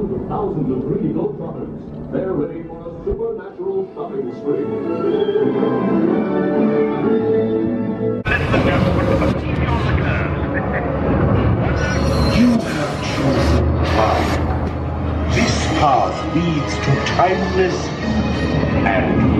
filled with thousands of greedy goat farmers. They're ready for a supernatural shopping spree. Let the gentleman with you have chosen time. This path leads to timeless youth and